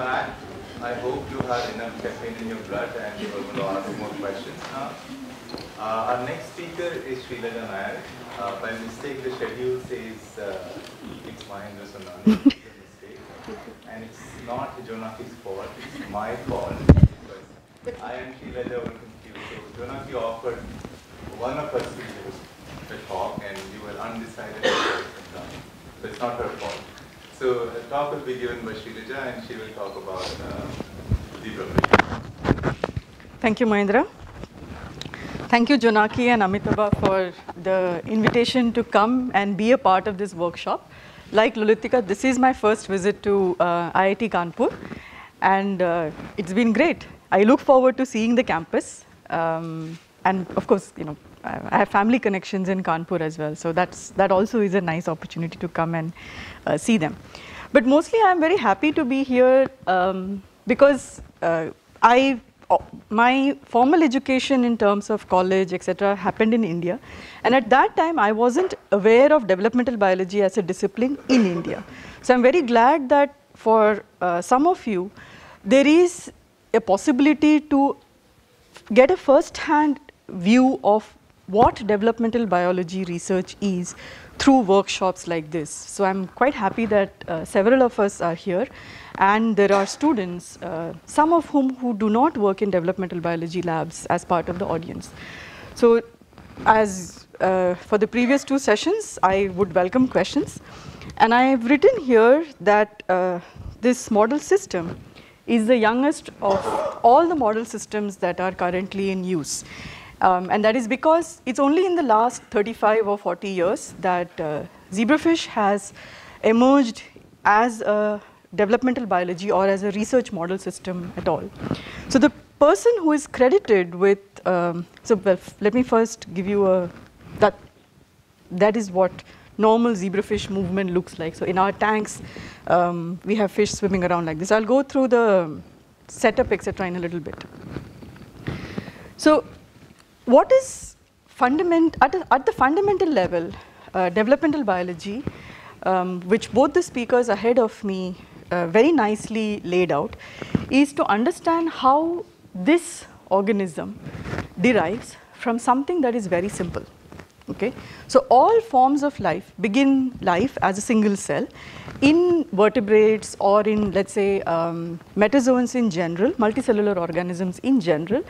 back. I hope you have enough caffeine in your blood and you are going to ask more questions now. Uh, our next speaker is Sreelaja Nair. Uh, by mistake, the schedule says uh, it's Mahendra Sonawane. It's a mistake. And it's not Jonaki's fault, it's my fault. Because I and Sreelaja were confused. So Jonaki offered one of us to do the talk and you were undecided. So it's not her fault. So a talk will be given by Sreelaja and she will talk about uh, fish. Thank you, Mahendra. Thank you, Jonaki and Amitabha, for the invitation to come and be a part of this workshop. Like Lolitika, this is my first visit to uh, IIT Kanpur, and uh, it's been great. I look forward to seeing the campus, um, and of course, you know, I I have family connections in Kanpur as well, so that's that also is a nice opportunity to come and uh, see them. But mostly, I'm very happy to be here um, because uh, I my formal education in terms of college, etc., happened in India. And at that time, I wasn't aware of developmental biology as a discipline in India. So I'm very glad that for uh, some of you, there is a possibility to get a first-hand view of what developmental biology research is through workshops like this. So I'm quite happy that uh, several of us are here and there are students, uh, some of whom who do not work in developmental biology labs as part of the audience. So as uh, for the previous two sessions, I would welcome questions. And I have written here that uh, this model system is the youngest of all the model systems that are currently in use. Um, and that is because it's only in the last 35 or 40 years that uh, zebrafish has emerged as a developmental biology or as a research model system at all. So the person who is credited with, um, so let me first give you a, that, that is what normal zebrafish movement looks like. So in our tanks, um, we have fish swimming around like this. I'll go through the setup, etc., in a little bit. So what is fundament at, a, at the fundamental level, uh, developmental biology, um, which both the speakers ahead of me uh, very nicely laid out, is to understand how this organism derives from something that is very simple. Okay, so all forms of life begin life as a single cell. In vertebrates or in let's say um, metazoans in general, multicellular organisms in general,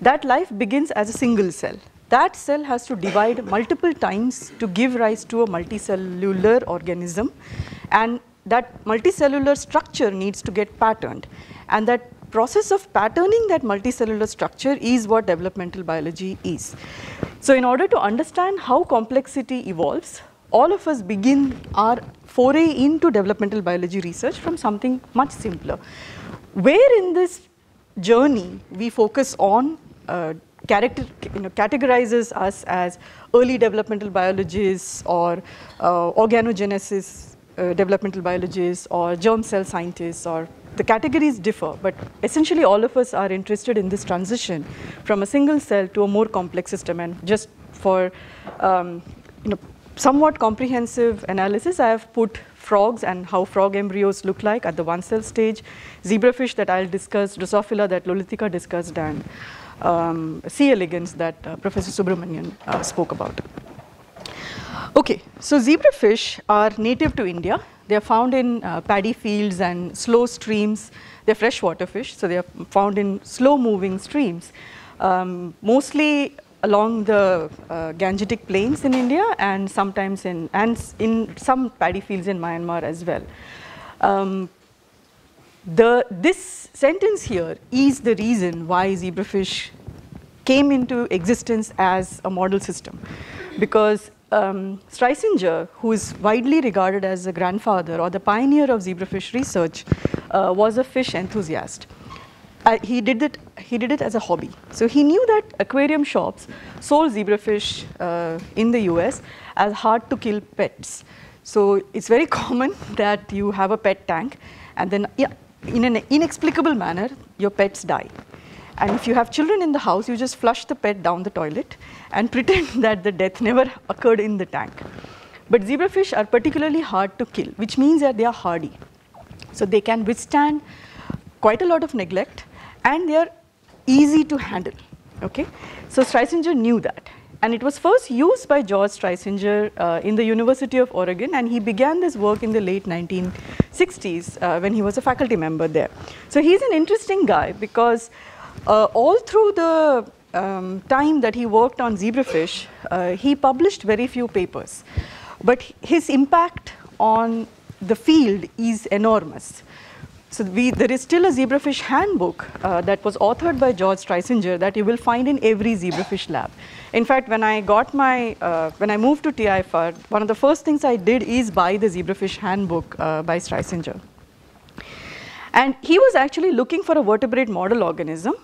that life begins as a single cell. That cell has to divide multiple times to give rise to a multicellular organism and that multicellular structure needs to get patterned and that process of patterning that multicellular structure is what developmental biology is. So in order to understand how complexity evolves, all of us begin our foray into developmental biology research from something much simpler. Where in this journey we focus on uh, character, you know, categorizes us as early developmental biologists or uh, organogenesis uh, developmental biologists or germ cell scientists or the categories differ, but essentially all of us are interested in this transition from a single cell to a more complex system. And just for um, you know, somewhat comprehensive analysis, I have put frogs and how frog embryos look like at the one cell stage, zebrafish that I'll discuss, Drosophila that Lolitika discussed, and um, C. elegans that uh, Professor Subramanian uh, spoke about. Okay, so zebrafish are native to India. They are found in uh, paddy fields and slow streams. They're freshwater fish, so they are found in slow moving streams, um, mostly along the uh, Gangetic plains in India and sometimes in, and in some paddy fields in Myanmar as well. Um, the, this sentence here is the reason why zebrafish came into existence as a model system because um, Streisinger, who is widely regarded as the grandfather or the pioneer of zebrafish research, uh, was a fish enthusiast. Uh, he did it. He did it as a hobby. So he knew that aquarium shops sold zebrafish uh, in the U.S. as hard to kill pets. So it's very common that you have a pet tank, and then yeah, in an inexplicable manner, your pets die. And if you have children in the house, you just flush the pet down the toilet and pretend that the death never occurred in the tank. But zebrafish are particularly hard to kill, which means that they are hardy. So they can withstand quite a lot of neglect and they are easy to handle. Okay? So Streisinger knew that. And it was first used by George Streisinger uh, in the University of Oregon, and he began this work in the late 1960s uh, when he was a faculty member there. So he's an interesting guy because uh, all through the um, time that he worked on zebrafish, uh, he published very few papers. But his impact on the field is enormous. So we, there is still a zebrafish handbook uh, that was authored by George Streisinger that you will find in every zebrafish lab. In fact, when I got my, uh, when I moved to TIFR, one of the first things I did is buy the zebrafish handbook uh, by Streisinger. And he was actually looking for a vertebrate model organism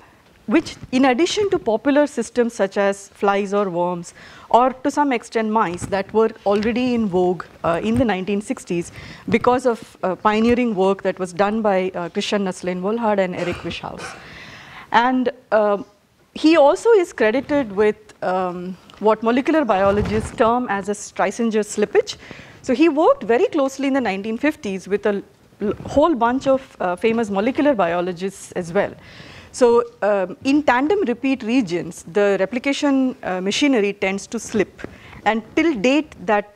which in addition to popular systems such as flies or worms or to some extent mice that were already in vogue uh, in the 1960s because of uh, pioneering work that was done by uh, Christian Nusslein-Volhard and Eric Wieschaus. And um, he also is credited with um, what molecular biologists term as a Streisinger slippage. So he worked very closely in the 1950s with a whole bunch of uh, famous molecular biologists as well. So um, in tandem repeat regions, the replication uh, machinery tends to slip. And till date, that,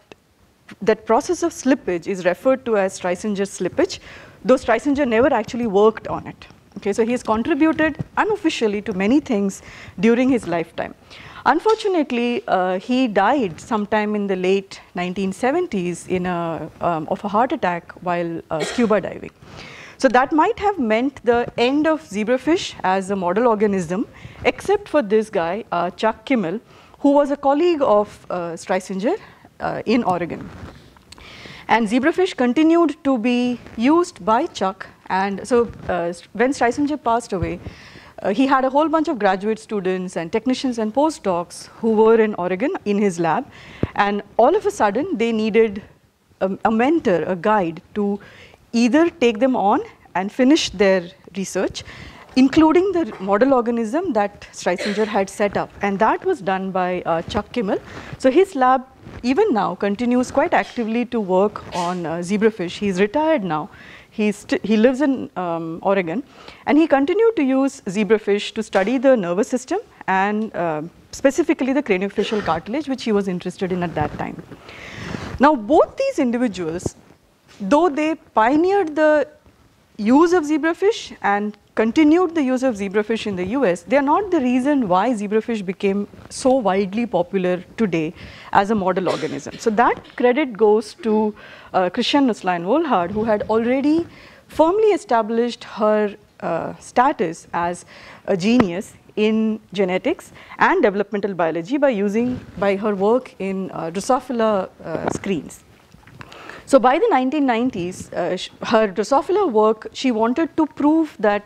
that process of slippage is referred to as Streisinger slippage, though Streisinger never actually worked on it. Okay, so he has contributed unofficially to many things during his lifetime. Unfortunately, uh, he died sometime in the late 1970s in a, um, of a heart attack while uh, scuba diving. So that might have meant the end of zebrafish as a model organism, except for this guy, uh, Chuck Kimmel, who was a colleague of uh, Streisinger uh, in Oregon. And zebrafish continued to be used by Chuck. And so uh, when Streisinger passed away, uh, he had a whole bunch of graduate students and technicians and postdocs who were in Oregon in his lab. And all of a sudden, they needed a, a mentor, a guide to either take them on and finish their research, including the model organism that Streisinger had set up. And that was done by uh, Chuck Kimmel. So his lab, even now, continues quite actively to work on uh, zebrafish. He's retired now. He's he lives in um, Oregon. And he continued to use zebrafish to study the nervous system and uh, specifically the craniofacial cartilage, which he was interested in at that time. Now, both these individuals though they pioneered the use of zebrafish and continued the use of zebrafish in the US, they are not the reason why zebrafish became so widely popular today as a model organism. So that credit goes to uh, Christian Nusslein-Volhard who had already firmly established her uh, status as a genius in genetics and developmental biology by using by her work in uh, Drosophila uh, screens. So by the 1990s, uh, her Drosophila work, she wanted to prove that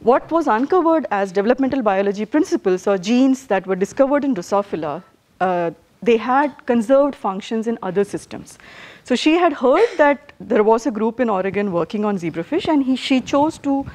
what was uncovered as developmental biology principles or genes that were discovered in Drosophila, uh, they had conserved functions in other systems. So she had heard that there was a group in Oregon working on zebrafish and he, she chose to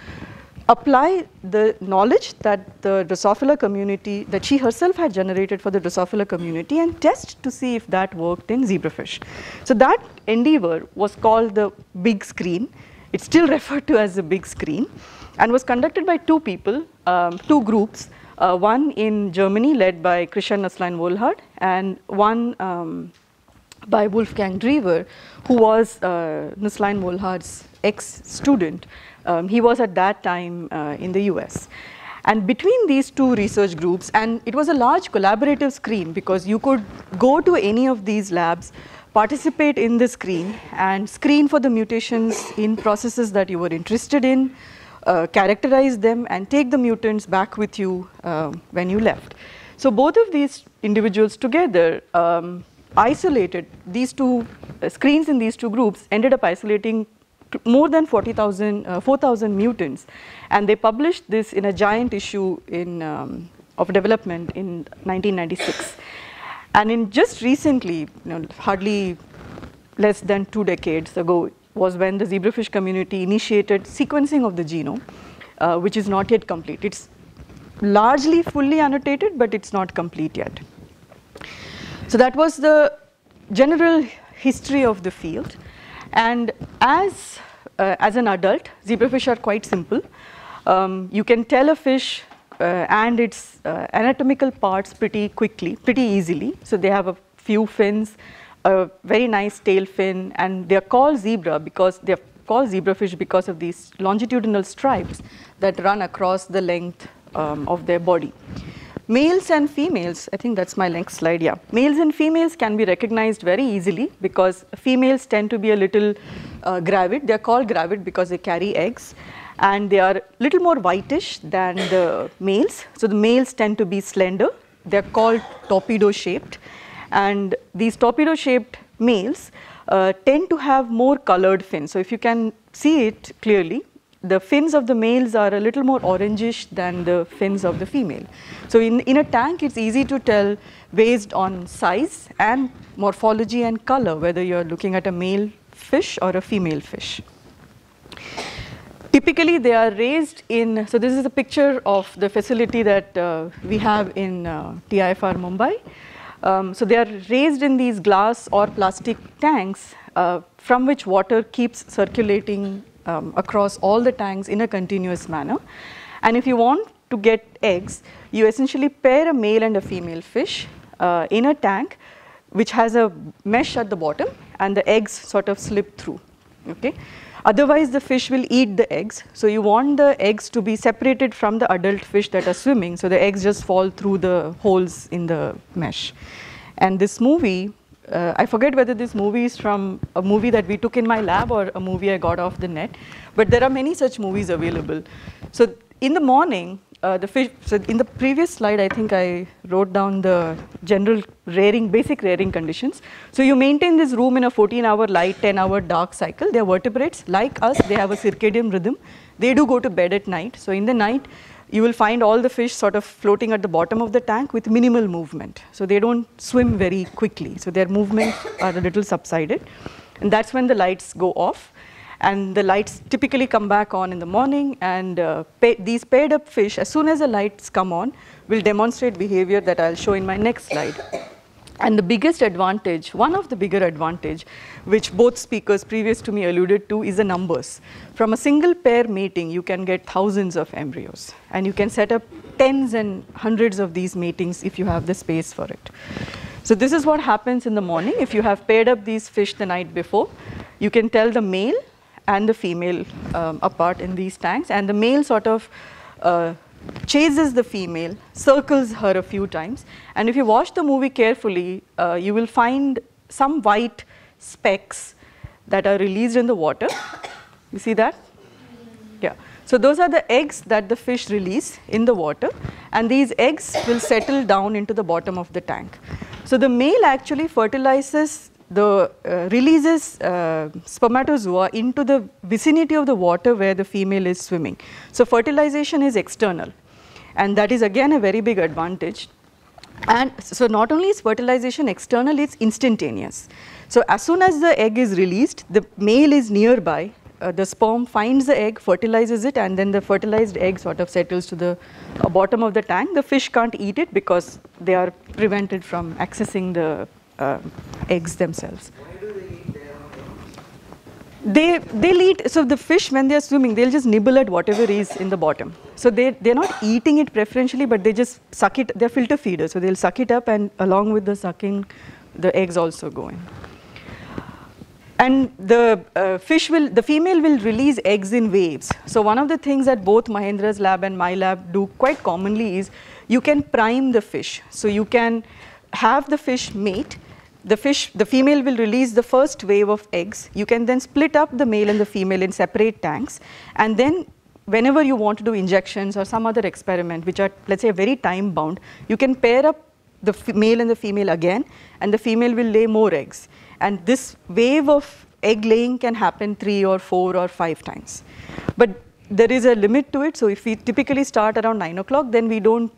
apply the knowledge that the Drosophila community, that she herself had generated for the Drosophila community and test to see if that worked in zebrafish. So that endeavor was called the big screen. It's still referred to as the big screen and was conducted by two people, um, two groups, uh, one in Germany led by Christian Nusslein-Volhard and one um, by Wolfgang Driever, who was uh, Nusslein-Volhard's ex-student um, he was at that time uh, in the US. And between these two research groups, and it was a large collaborative screen because you could go to any of these labs, participate in the screen, and screen for the mutations in processes that you were interested in, uh, characterize them, and take the mutants back with you uh, when you left. So both of these individuals together um, isolated these two uh, screens in these two groups ended up isolating more than 40,000, uh, 4,000 mutants. And they published this in a giant issue in, um, of development in 1996. And in just recently, you know, hardly less than two decades ago, was when the zebrafish community initiated sequencing of the genome, uh, which is not yet complete. It's largely fully annotated, but it's not complete yet. So that was the general history of the field. And as uh, as an adult, zebrafish are quite simple. Um, you can tell a fish uh, and its uh, anatomical parts pretty quickly, pretty easily. So they have a few fins, a very nice tail fin, and they are called zebra because they are called zebrafish because of these longitudinal stripes that run across the length um, of their body. Males and females, I think that's my next slide, yeah. Males and females can be recognized very easily because females tend to be a little uh, gravid. They're called gravid because they carry eggs and they are little more whitish than the males. So the males tend to be slender. They're called torpedo shaped and these torpedo shaped males uh, tend to have more colored fins. So if you can see it clearly, the fins of the males are a little more orangish than the fins of the female. So in, in a tank, it's easy to tell based on size and morphology and color, whether you're looking at a male fish or a female fish. Typically, they are raised in, so this is a picture of the facility that uh, we have in uh, TIFR Mumbai. Um, so they are raised in these glass or plastic tanks uh, from which water keeps circulating um, across all the tanks in a continuous manner. And if you want to get eggs, you essentially pair a male and a female fish uh, in a tank which has a mesh at the bottom and the eggs sort of slip through. Okay? Otherwise, the fish will eat the eggs. So you want the eggs to be separated from the adult fish that are swimming. So the eggs just fall through the holes in the mesh. And this movie uh, I forget whether this movie is from a movie that we took in my lab or a movie I got off the net, but there are many such movies available. So in the morning, uh, the fish, so in the previous slide, I think I wrote down the general rearing, basic rearing conditions. So you maintain this room in a 14 hour light, 10 hour dark cycle. They're vertebrates. Like us, they have a circadian rhythm. They do go to bed at night. So in the night, you will find all the fish sort of floating at the bottom of the tank with minimal movement. So they don't swim very quickly. So their movements are a little subsided. And that's when the lights go off. And the lights typically come back on in the morning. And uh, pay, these paired up fish, as soon as the lights come on, will demonstrate behavior that I'll show in my next slide. And the biggest advantage, one of the bigger advantage, which both speakers previous to me alluded to, is the numbers. From a single pair mating, you can get thousands of embryos. And you can set up tens and hundreds of these matings if you have the space for it. So this is what happens in the morning. If you have paired up these fish the night before, you can tell the male and the female um, apart in these tanks. And the male sort of uh, chases the female, circles her a few times. And if you watch the movie carefully, uh, you will find some white specks that are released in the water. You see that? Yeah. So those are the eggs that the fish release in the water and these eggs will settle down into the bottom of the tank. So the male actually fertilizes the uh, releases uh, spermatozoa into the vicinity of the water where the female is swimming. So fertilization is external and that is again a very big advantage. And so not only is fertilization external, it's instantaneous. So as soon as the egg is released, the male is nearby, uh, the sperm finds the egg, fertilizes it and then the fertilized egg sort of settles to the uh, bottom of the tank. The fish can't eat it because they are prevented from accessing the uh, eggs themselves. They, they'll eat, so the fish when they're swimming, they'll just nibble at whatever is in the bottom. So they, they're not eating it preferentially, but they just suck it, they're filter feeders. So they'll suck it up and along with the sucking, the eggs also go in. And the uh, fish will, the female will release eggs in waves. So one of the things that both Mahendra's lab and my lab do quite commonly is you can prime the fish. So you can have the fish mate the fish, the female will release the first wave of eggs. You can then split up the male and the female in separate tanks. And then whenever you want to do injections or some other experiment, which are, let's say, very time bound, you can pair up the male and the female again, and the female will lay more eggs. And this wave of egg laying can happen three or four or five times. But there is a limit to it. So if we typically start around 9 o'clock, then we don't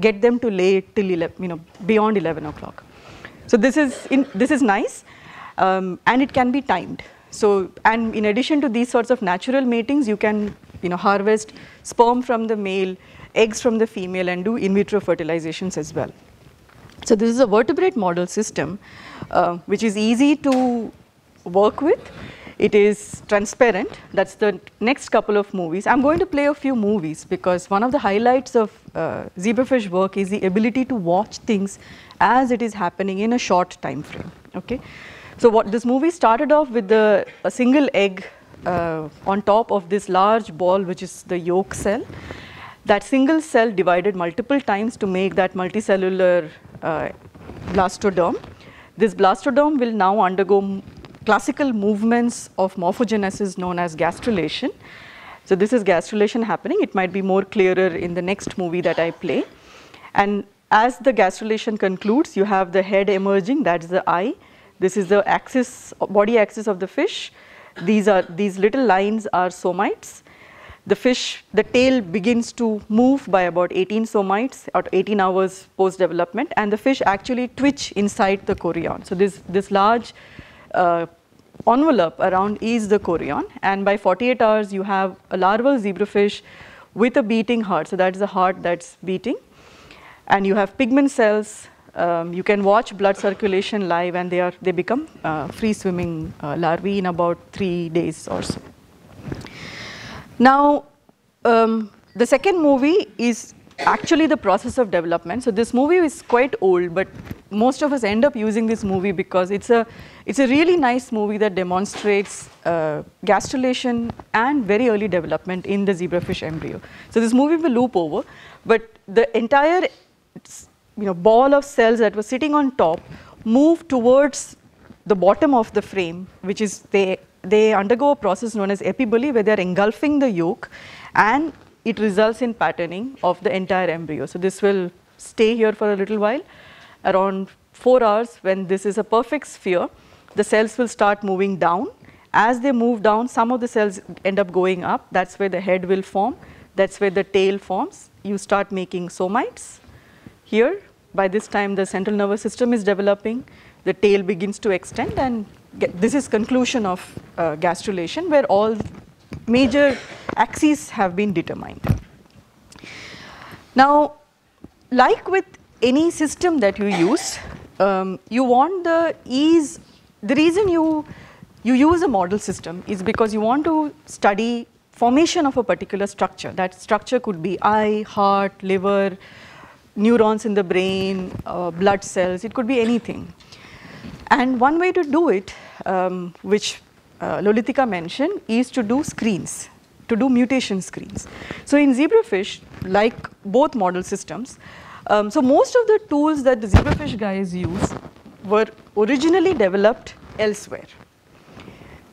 get them to lay till 11, you know, beyond 11 o'clock. So this is, in, this is nice um, and it can be timed. So, and in addition to these sorts of natural matings, you can you know, harvest sperm from the male, eggs from the female and do in vitro fertilizations as well. So this is a vertebrate model system uh, which is easy to work with. It is transparent. That's the next couple of movies. I'm going to play a few movies because one of the highlights of uh, zebrafish work is the ability to watch things as it is happening in a short time frame. Okay, so what this movie started off with the a single egg uh, on top of this large ball, which is the yolk cell. That single cell divided multiple times to make that multicellular uh, blastoderm. This blastoderm will now undergo classical movements of morphogenesis known as gastrulation. So this is gastrulation happening. It might be more clearer in the next movie that I play. And as the gastrulation concludes, you have the head emerging, that's the eye. This is the axis, body axis of the fish. These are, these little lines are somites. The fish, the tail begins to move by about 18 somites or 18 hours post development and the fish actually twitch inside the chorion. So this, this large uh, envelope around is the chorion and by 48 hours you have a larval zebrafish with a beating heart. So that's a heart that's beating and you have pigment cells. Um, you can watch blood circulation live and they, are, they become uh, free swimming uh, larvae in about three days or so. Now, um, the second movie is actually the process of development. So this movie is quite old, but most of us end up using this movie because it's a, it's a really nice movie that demonstrates uh, gastrulation and very early development in the zebrafish embryo. So this movie will loop over, but the entire you know, ball of cells that was sitting on top move towards the bottom of the frame, which is they, they undergo a process known as epiboly where they are engulfing the yolk and it results in patterning of the entire embryo. So this will stay here for a little while. Around 4 hours when this is a perfect sphere, the cells will start moving down. As they move down, some of the cells end up going up. That's where the head will form. That's where the tail forms. You start making somites here. By this time, the central nervous system is developing. The tail begins to extend and get, this is conclusion of uh, gastrulation where all major axes have been determined. Now, like with any system that you use, um, you want the ease, the reason you, you use a model system is because you want to study formation of a particular structure. That structure could be eye, heart, liver, neurons in the brain, uh, blood cells, it could be anything. And one way to do it, um, which uh, Lolitika mentioned, is to do screens, to do mutation screens. So in zebrafish, like both model systems, um, so most of the tools that the zebrafish guys use were originally developed elsewhere.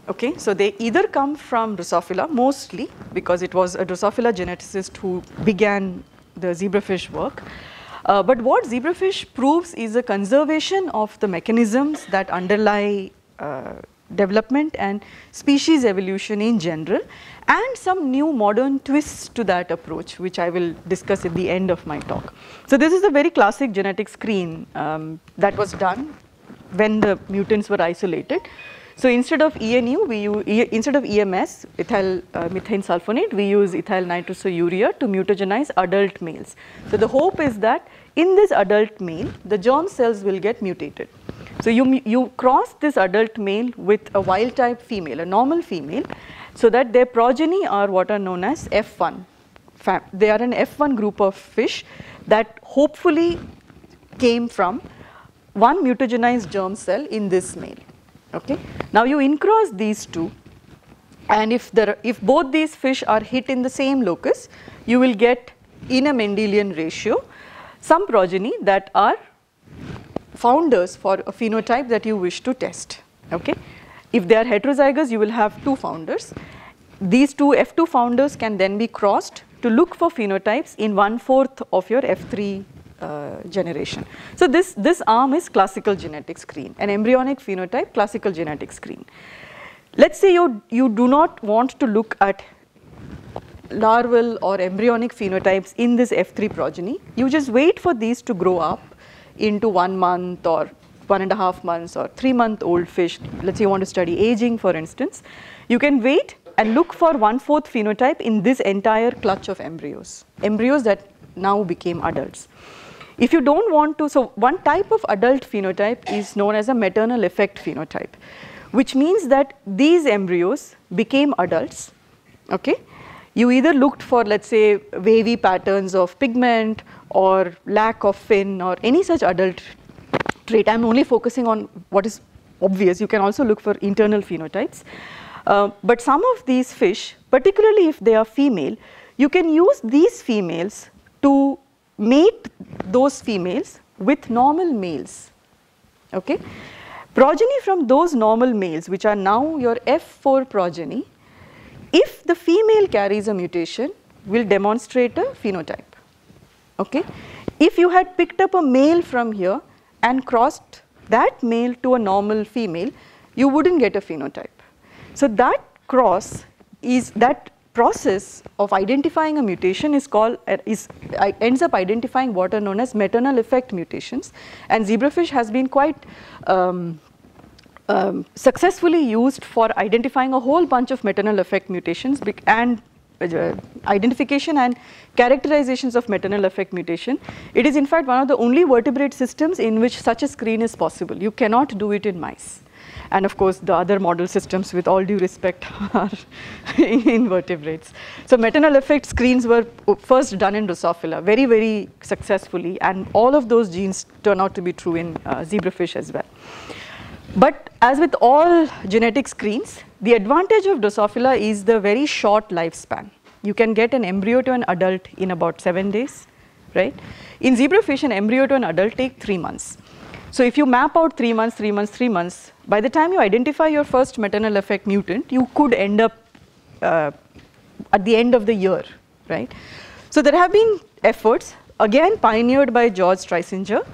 Okay, so they either come from Drosophila mostly because it was a Drosophila geneticist who began the zebrafish work. Uh, but what zebrafish proves is a conservation of the mechanisms that underlie uh, development and species evolution in general and some new modern twists to that approach which I will discuss at the end of my talk. So this is a very classic genetic screen um, that was done when the mutants were isolated. So instead of ENU, we use, instead of EMS, ethyl uh, methane sulfonate, we use ethyl nitrosourea to mutagenize adult males. So the hope is that in this adult male, the germ cells will get mutated. So you, you cross this adult male with a wild type female, a normal female, so that their progeny are what are known as F1. They are an F1 group of fish that hopefully came from one mutagenized germ cell in this male. Okay. Now you incross these two and if, there, if both these fish are hit in the same locus, you will get in a Mendelian ratio some progeny that are founders for a phenotype that you wish to test. Okay. If they are heterozygous, you will have two founders. These two F2 founders can then be crossed to look for phenotypes in one fourth of your F3 uh, generation. So this, this arm is classical genetic screen, an embryonic phenotype classical genetic screen. Let's say you, you do not want to look at larval or embryonic phenotypes in this F3 progeny. You just wait for these to grow up into one month or one and a half months or three month old fish. Let's say you want to study aging for instance. You can wait and look for one fourth phenotype in this entire clutch of embryos, embryos that now became adults. If you don't want to, so one type of adult phenotype is known as a maternal effect phenotype, which means that these embryos became adults, okay? You either looked for, let's say, wavy patterns of pigment or lack of fin or any such adult trait. I'm only focusing on what is obvious. You can also look for internal phenotypes. Uh, but some of these fish, particularly if they are female, you can use these females to mate those females with normal males. Okay? Progeny from those normal males, which are now your F4 progeny, if the female carries a mutation, will demonstrate a phenotype. Okay? If you had picked up a male from here and crossed that male to a normal female, you wouldn't get a phenotype. So that cross is that process of identifying a mutation is called uh, is uh, ends up identifying what are known as maternal effect mutations and zebrafish has been quite um, um, successfully used for identifying a whole bunch of maternal effect mutations and uh, identification and characterizations of maternal effect mutation. It is in fact one of the only vertebrate systems in which such a screen is possible. You cannot do it in mice. And of course, the other model systems, with all due respect, are invertebrates. So maternal effect screens were first done in Drosophila very, very successfully, and all of those genes turn out to be true in uh, zebrafish as well. But as with all genetic screens, the advantage of Drosophila is the very short lifespan. You can get an embryo to an adult in about seven days, right? In zebrafish, an embryo to an adult take three months. So if you map out three months, three months, three months, by the time you identify your first maternal effect mutant, you could end up uh, at the end of the year, right? So there have been efforts, again pioneered by George Streisinger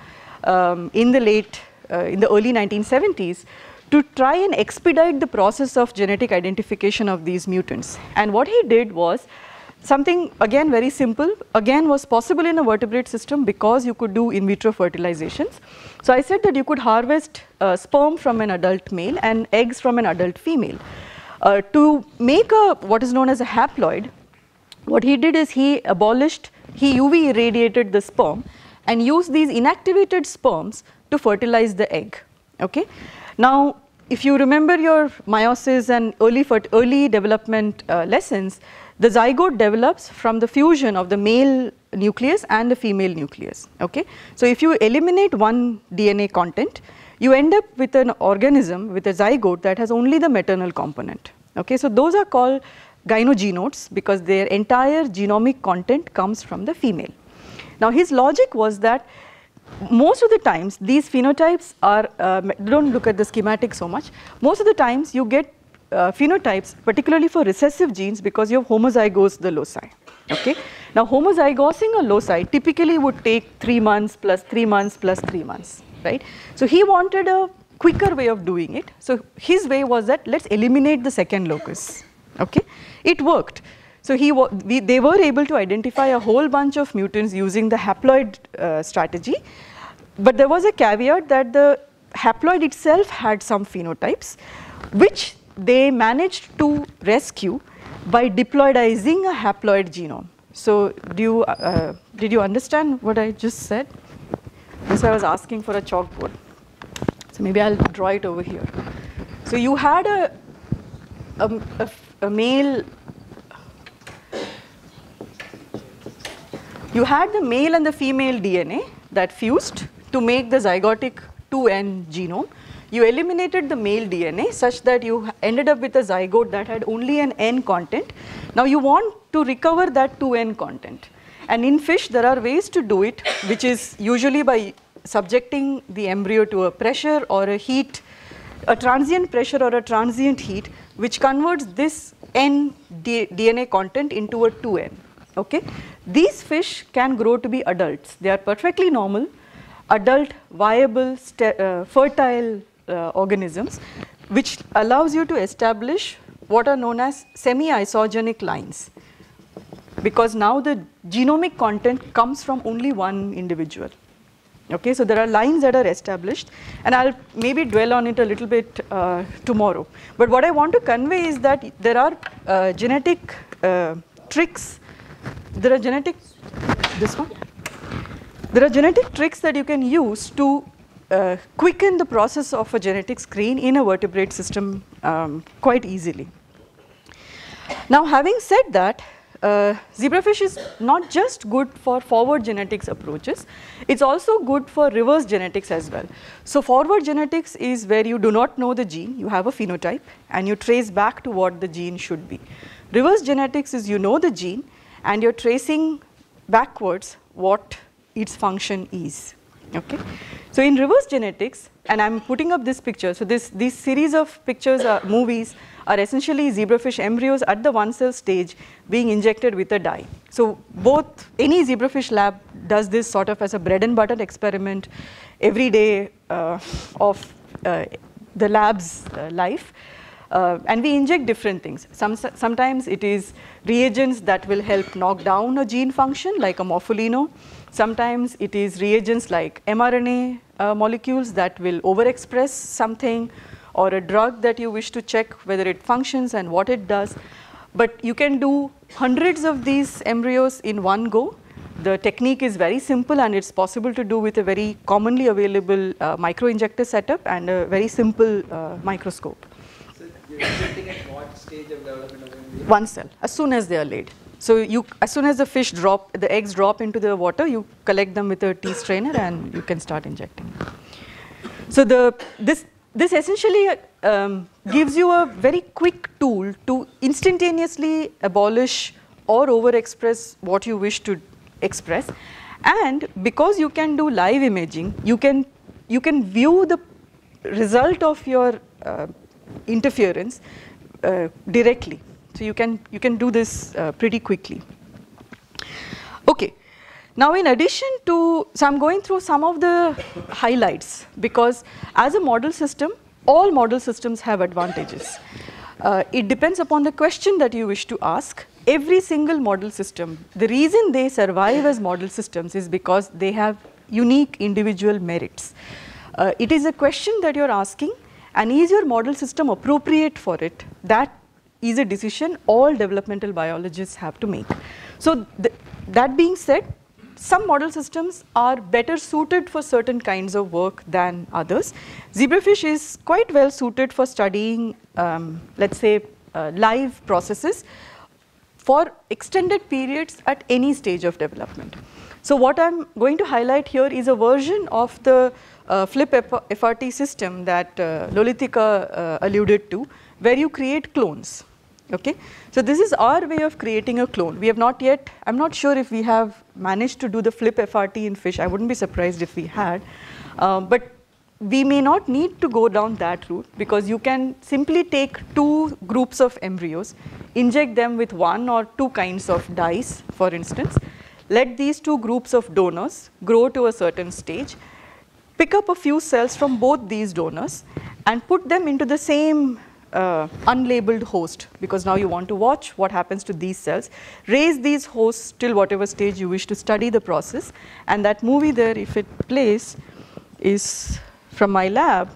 um, in the late, uh, in the early 1970s, to try and expedite the process of genetic identification of these mutants. And what he did was something again very simple, again was possible in a vertebrate system because you could do in vitro fertilizations. So I said that you could harvest uh, sperm from an adult male and eggs from an adult female. Uh, to make a what is known as a haploid, what he did is he abolished, he UV irradiated the sperm and used these inactivated sperms to fertilize the egg. Okay. Now, if you remember your meiosis and early, early development uh, lessons, the zygote develops from the fusion of the male nucleus and the female nucleus. Okay? So, if you eliminate one DNA content, you end up with an organism with a zygote that has only the maternal component. Okay? So, those are called gynogenotes because their entire genomic content comes from the female. Now, his logic was that most of the times these phenotypes are, uh, don't look at the schematic so much, most of the times you get uh, phenotypes particularly for recessive genes because you have homozygous the loci. Okay. Now homozygosing a loci typically would take 3 months plus 3 months plus 3 months, right. So he wanted a quicker way of doing it. So his way was that let's eliminate the second locus. Okay. It worked. So he we, they were able to identify a whole bunch of mutants using the haploid uh, strategy, but there was a caveat that the haploid itself had some phenotypes, which they managed to rescue by diploidizing a haploid genome. So do you, uh, did you understand what I just said? This I was asking for a chalkboard. So maybe I'll draw it over here. So you had a, a, a, a male, you had the male and the female DNA that fused to make the zygotic 2N genome you eliminated the male DNA such that you ended up with a zygote that had only an N content. Now you want to recover that 2N content. And in fish there are ways to do it which is usually by subjecting the embryo to a pressure or a heat, a transient pressure or a transient heat which converts this N DNA content into a 2N. Okay? These fish can grow to be adults. They are perfectly normal, adult, viable, uh, fertile organisms which allows you to establish what are known as semi-isogenic lines because now the genomic content comes from only one individual. Okay, so there are lines that are established and I'll maybe dwell on it a little bit uh, tomorrow. But what I want to convey is that there are uh, genetic uh, tricks, there are genetic, this one, there are genetic tricks that you can use to uh, quicken the process of a genetic screen in a vertebrate system um, quite easily. Now having said that, uh, zebrafish is not just good for forward genetics approaches, it's also good for reverse genetics as well. So forward genetics is where you do not know the gene, you have a phenotype and you trace back to what the gene should be. Reverse genetics is you know the gene and you're tracing backwards what its function is. Okay. So in reverse genetics, and I'm putting up this picture, so this, this series of pictures, are movies are essentially zebrafish embryos at the one cell stage being injected with a dye. So both, any zebrafish lab does this sort of as a bread and butter experiment every day uh, of uh, the lab's uh, life. Uh, and we inject different things. Some, sometimes it is reagents that will help knock down a gene function like a morpholino. Sometimes it is reagents like mRNA uh, molecules that will overexpress something or a drug that you wish to check whether it functions and what it does. But you can do hundreds of these embryos in one go. The technique is very simple and it's possible to do with a very commonly available uh, microinjector setup and a very simple uh, microscope. Injecting at what stage of development of embryo? One cell, as soon as they are laid. So you, as soon as the fish drop, the eggs drop into the water, you collect them with a tea strainer and you can start injecting. So the, this, this essentially um, gives you a very quick tool to instantaneously abolish or overexpress what you wish to express. And because you can do live imaging, you can, you can view the result of your uh, interference uh, directly. So you can, you can do this uh, pretty quickly. Okay. Now in addition to, so I'm going through some of the highlights because as a model system, all model systems have advantages. Uh, it depends upon the question that you wish to ask. Every single model system, the reason they survive as model systems is because they have unique individual merits. Uh, it is a question that you're asking and is your model system appropriate for it? That is a decision all developmental biologists have to make. So th that being said, some model systems are better suited for certain kinds of work than others. Zebrafish is quite well suited for studying, um, let's say, uh, live processes for extended periods at any stage of development. So what I'm going to highlight here is a version of the uh, flip FRT system that uh, Lolitika uh, alluded to, where you create clones. Okay, so this is our way of creating a clone. We have not yet, I'm not sure if we have managed to do the flip FRT in fish. I wouldn't be surprised if we had. Um, but we may not need to go down that route because you can simply take two groups of embryos, inject them with one or two kinds of dyes, for instance, let these two groups of donors grow to a certain stage, pick up a few cells from both these donors and put them into the same uh, unlabeled host because now you want to watch what happens to these cells. Raise these hosts till whatever stage you wish to study the process and that movie there if it plays is from my lab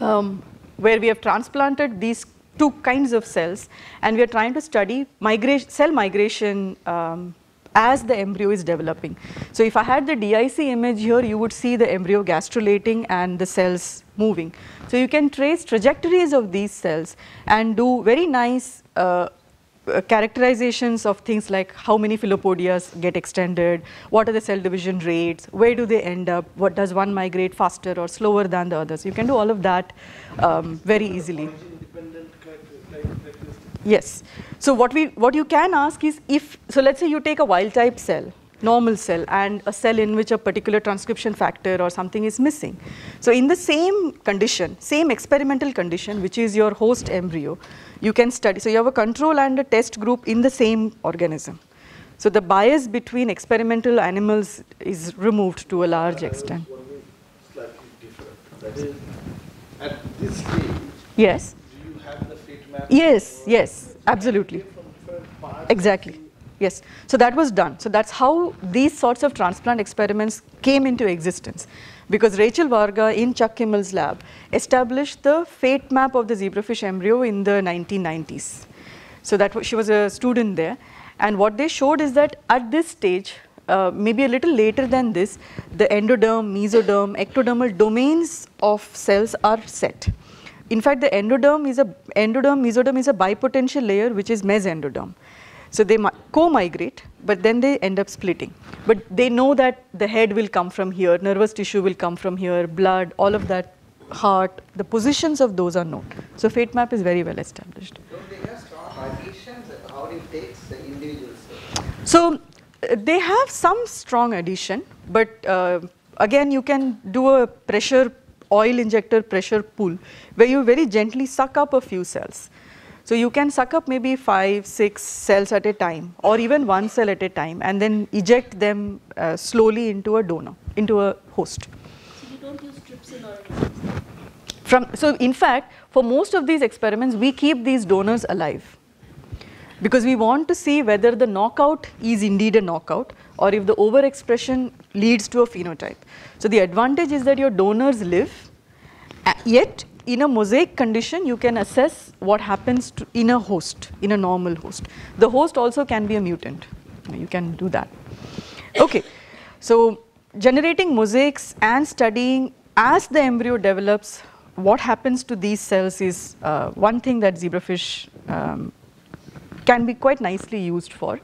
um, where we have transplanted these two kinds of cells and we are trying to study migration, cell migration um, as the embryo is developing. So if I had the DIC image here, you would see the embryo gastrulating and the cells moving. So you can trace trajectories of these cells and do very nice uh, uh, characterizations of things like how many filopodias get extended, what are the cell division rates, where do they end up, what does one migrate faster or slower than the others. You can do all of that um, very easily. Yes. So what we what you can ask is if so let's say you take a wild type cell, normal cell and a cell in which a particular transcription factor or something is missing. So in the same condition, same experimental condition which is your host embryo, you can study. So you have a control and a test group in the same organism. So the bias between experimental animals is removed to a large extent. Slightly different. That is, at this stage, Yes. do you have the fit Yes, yes, absolutely. Exactly. Yes. So that was done. So that's how these sorts of transplant experiments came into existence. Because Rachel Warga in Chuck Kimmel's lab established the fate map of the zebrafish embryo in the 1990s. So that was, she was a student there. And what they showed is that at this stage, uh, maybe a little later than this, the endoderm, mesoderm, ectodermal domains of cells are set. In fact, the endoderm is a endoderm mesoderm is a bipotential layer which is mesendoderm. So they co-migrate, but then they end up splitting. But they know that the head will come from here, nervous tissue will come from here, blood, all of that, heart, the positions of those are known. So fate map is very well established. Don't they have strong adhesions? How do you take the individual cells? So uh, they have some strong addition, but uh, again you can do a pressure oil injector pressure pull where you very gently suck up a few cells. So you can suck up maybe five, six cells at a time or even one cell at a time and then eject them uh, slowly into a donor, into a host. So you don't use trypsin or. From, so in fact, for most of these experiments, we keep these donors alive because we want to see whether the knockout is indeed a knockout or if the overexpression leads to a phenotype. So the advantage is that your donors live, yet in a mosaic condition, you can assess what happens to, in a host, in a normal host. The host also can be a mutant. You can do that. Okay, so generating mosaics and studying as the embryo develops, what happens to these cells is uh, one thing that zebrafish um, can be quite nicely used for.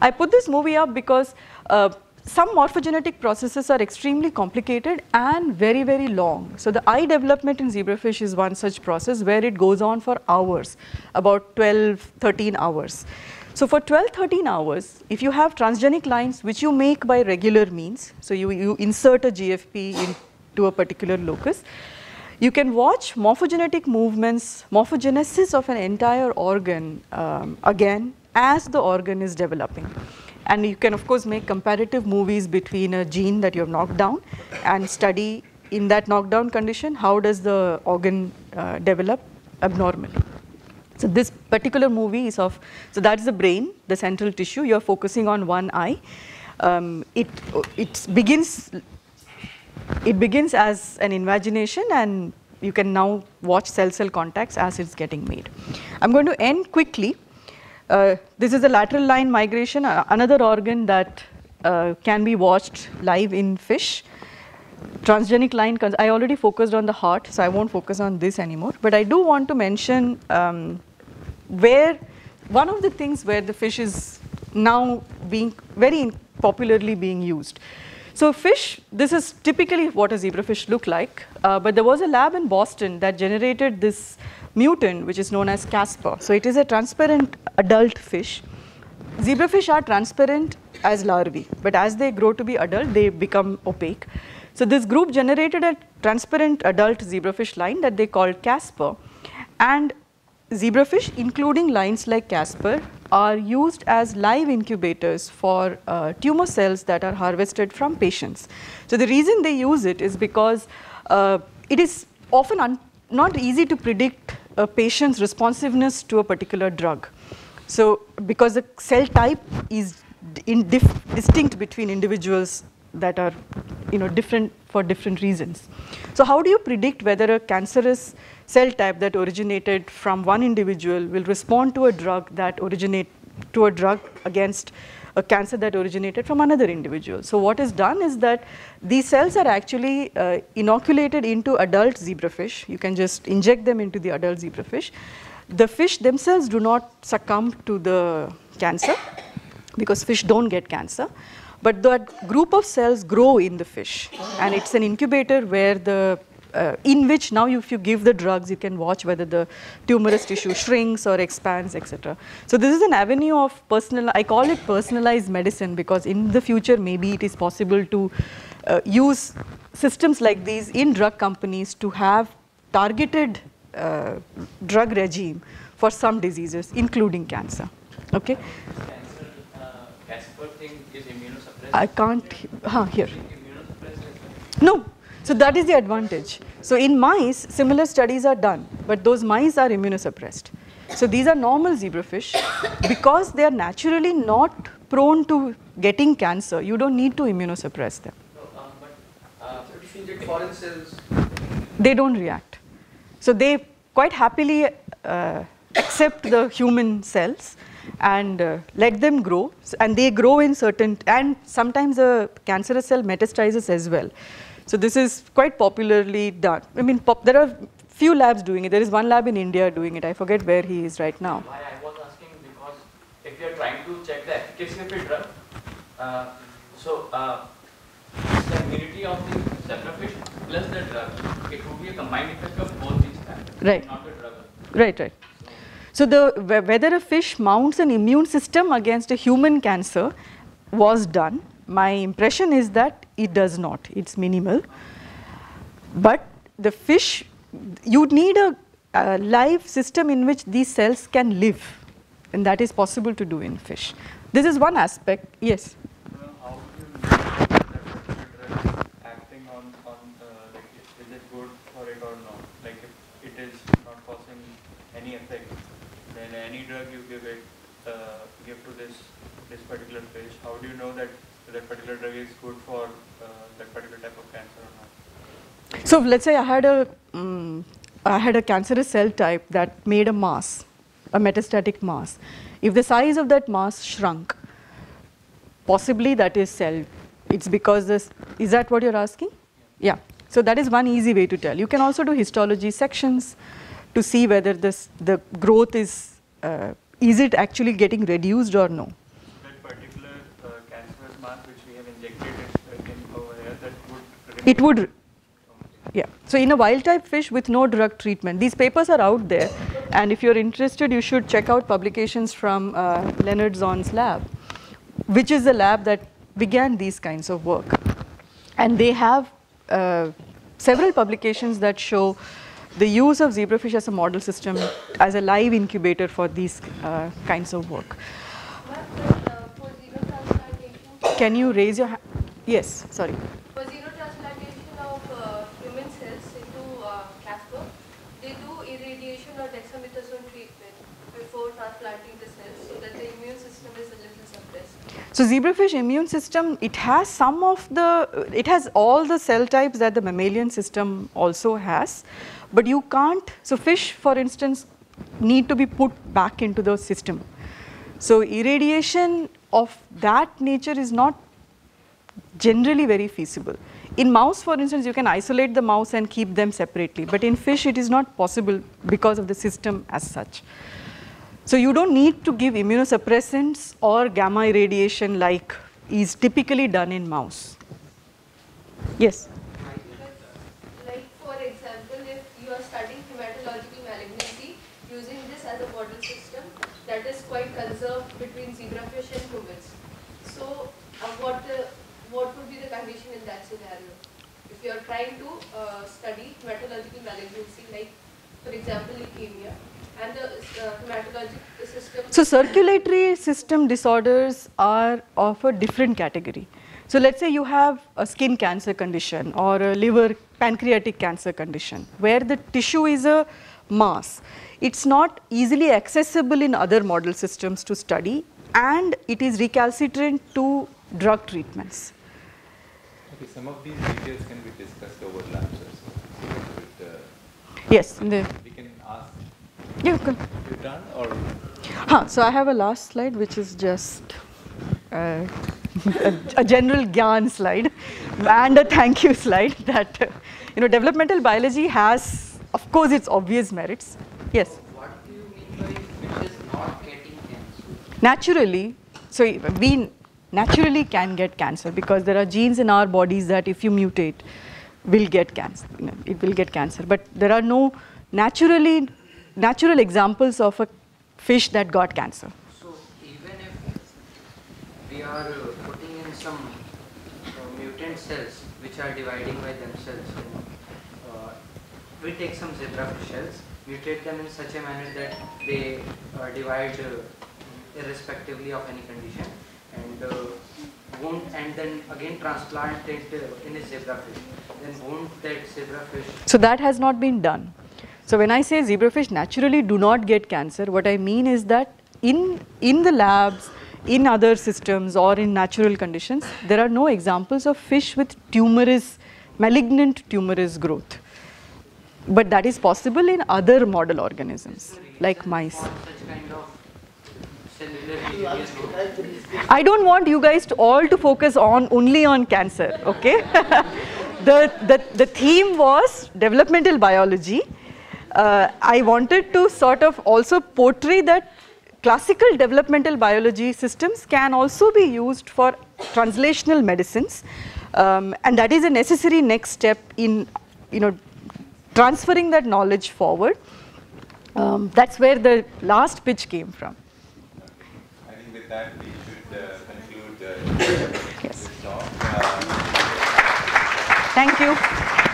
I put this movie up because uh, some morphogenetic processes are extremely complicated and very, very long. So the eye development in zebrafish is one such process where it goes on for hours, about 12, 13 hours. So for 12, 13 hours, if you have transgenic lines which you make by regular means, so you, you insert a GFP into a particular locus, you can watch morphogenetic movements, morphogenesis of an entire organ um, again as the organ is developing. And you can of course make comparative movies between a gene that you have knocked down and study in that knockdown condition how does the organ uh, develop abnormally. So this particular movie is of, so that's the brain, the central tissue, you're focusing on one eye. Um, it, it begins it begins as an invagination and you can now watch cell-cell contacts as it's getting made. I'm going to end quickly. Uh, this is a lateral line migration, uh, another organ that uh, can be watched live in fish. Transgenic line, I already focused on the heart, so I won't focus on this anymore. But I do want to mention um, where one of the things where the fish is now being very popularly being used. So fish, this is typically what a zebrafish look like, uh, but there was a lab in Boston that generated this mutant which is known as Casper. So it is a transparent adult fish. Zebrafish are transparent as larvae, but as they grow to be adult, they become opaque. So this group generated a transparent adult zebrafish line that they called Casper. And zebrafish, including lines like Casper, are used as live incubators for uh, tumor cells that are harvested from patients. So the reason they use it is because uh, it is often not easy to predict a patient's responsiveness to a particular drug. So because the cell type is distinct between individuals that are you know different for different reasons. So how do you predict whether a cancerous cell type that originated from one individual will respond to a drug that originate to a drug against a cancer that originated from another individual. So what is done is that these cells are actually uh, inoculated into adult zebrafish. You can just inject them into the adult zebrafish. The fish themselves do not succumb to the cancer because fish don't get cancer. But that group of cells grow in the fish, and it's an incubator where the uh, in which now if you give the drugs, you can watch whether the tumorous tissue shrinks or expands, etc. So this is an avenue of personal. I call it personalized medicine because in the future maybe it is possible to uh, use systems like these in drug companies to have targeted uh, drug regime for some diseases, including cancer. Okay. Cancer, uh, Casper thing is immunosuppressed. I can't. Huh, here. Immunosuppressed as well. No. So that is the advantage. So in mice, similar studies are done, but those mice are immunosuppressed. So these are normal zebrafish. Because they are naturally not prone to getting cancer, you don't need to immunosuppress them. So, uh, but uh, foreign cells, They don't react. So they quite happily uh, accept the human cells and uh, let them grow and they grow in certain and sometimes the cancerous cell metastasizes as well. So this is quite popularly done. I mean pop, there are few labs doing it. There is one lab in India doing it. I forget where he is right now. Why I was asking because if you are trying to check the efficacy of a drug, uh, so uh, the immunity of the zebrafish plus the drug. It would be a combined effect of both these factors, Right. not the drug. Right, right. So the whether a fish mounts an immune system against a human cancer was done. My impression is that it does not. It's minimal. But the fish, you need a, a live system in which these cells can live, and that is possible to do in fish. This is one aspect. Yes. any drug you give it, uh, give to this, this particular fish, how do you know that that particular drug is good for uh, that particular type of cancer or not? So let's say I had a, mm, I had a cancerous cell type that made a mass, a metastatic mass. If the size of that mass shrunk, possibly that is cell. It's because this, is that what you're asking? Yeah. So that is one easy way to tell. You can also do histology sections to see whether this, the growth is, uh, is it actually getting reduced or no. That particular uh, cancerous mass which we have injected it, uh, in over here, that would It would Yeah. So in a wild type fish with no drug treatment, these papers are out there, and if you're interested, you should check out publications from uh, Leonard Zon's lab, which is the lab that began these kinds of work. And they have uh, several publications that show the use of zebrafish as a model system as a live incubator for these uh, kinds of work. Can you raise your hand? Yes, sorry. for xenotransplantation of uh, human cells into uh, Casper, they do irradiation or dexamethasone treatment before transplanting the cells so that the immune system is a little suppressed. So zebrafish immune system, it has some of the, it has all the cell types that the mammalian system also has, but you can't, so fish for instance need to be put back into the system. So irradiation of that nature is not generally very feasible. In mouse for instance you can isolate the mouse and keep them separately, but in fish it is not possible because of the system as such. So you don't need to give immunosuppressants or gamma irradiation like is typically done in mouse. Yes. Like for example, if you are studying hematological malignancy using this as a model system that is quite conserved between zebrafish and humans. So uh, what uh, what would be the condition in that scenario? If you are trying to uh, study hematological malignancy like for example leukemia and the uh, hematologic system So circulatory system disorders are of a different category. So let's say you have a skin cancer condition or a liver pancreatic cancer condition where the tissue is a mass. It's not easily accessible in other model systems to study and it is recalcitrant to drug treatments. Okay, some of these details can be discussed over lunch also. But, uh, Yes, in the, we can ask, yeah, good. you done or? Huh, so I have a last slide which is just uh, a, a general gyan slide and a thank you slide that uh, you know developmental biology has of course its obvious merits. Yes. What do you mean by fish is not getting cancer? Naturally, so we naturally can get cancer because there are genes in our bodies that if you mutate will get cancer, you know, it will get cancer. But there are no naturally natural examples of a fish that got cancer. So even if we are uh, putting in some uh, mutant cells which are dividing by themselves, and, uh, we take some zebrafish cells, mutate them in such a manner that they uh, divide uh, irrespectively of any condition, and uh, won't and then again transplant it uh, in a zebrafish. Then won't that zebrafish So that has not been done. So when I say zebrafish naturally do not get cancer, what I mean is that in, in the labs, in other systems or in natural conditions, there are no examples of fish with tumorous, malignant tumorous growth. But that is possible in other model organisms like mice. I don't want you guys to all to focus on only on cancer, okay? the, the, the theme was developmental biology. Uh, I wanted to sort of also portray that classical developmental biology systems can also be used for translational medicines. Um, and that is a necessary next step in, you know, transferring that knowledge forward. Um, that's where the last pitch came from. I think with that we should uh, conclude uh, Yes. this talk. Thank you.